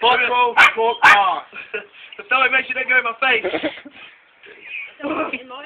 Fuck off, pass. Sorry, make sure they go in my face. Don't in my